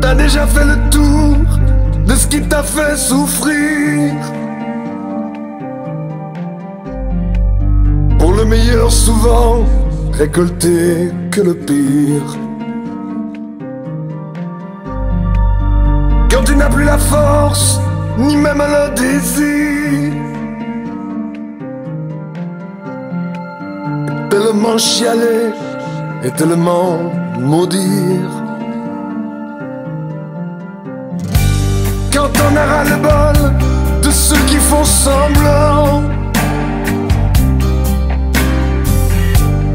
T'as déjà fait le tour de ce qui t'a fait souffrir. Pour le meilleur, souvent, récolter que le pire. Quand tu n'as plus la force, ni même le désir. Tellement chialer et tellement maudire. Quand on a ras le bol de ceux qui font semblant.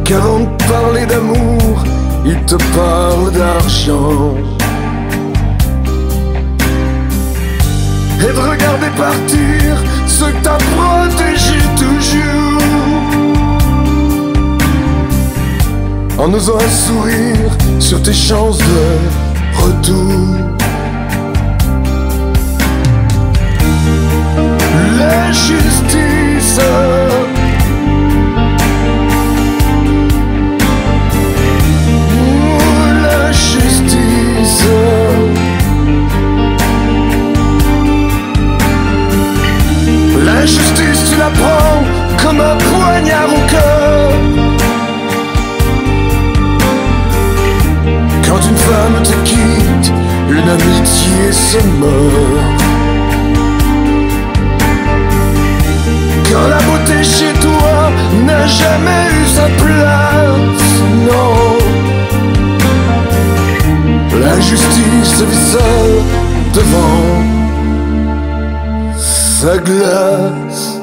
Qu'avant de parler d'amour, ils te parlent d'argent. Et de regarder partir ceux que En osant un sourire sur tes chances de retour. Se meurt. Quand la beauté chez toi n'a jamais eu sa place, non. La justice vit seule devant sa glace.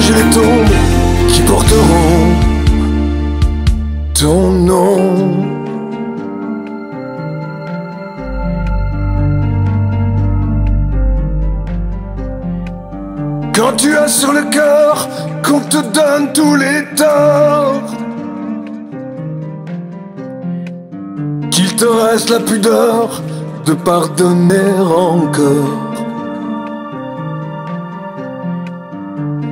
Les qui porteront ton nom. Quand tu as sur le cœur qu'on te donne tous les torts, qu'il te reste la pudeur de pardonner encore.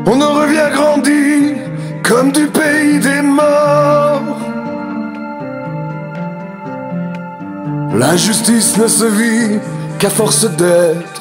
On en revient grandi comme du pays des morts. La justice ne se vit qu'à force d'être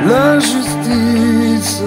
Justice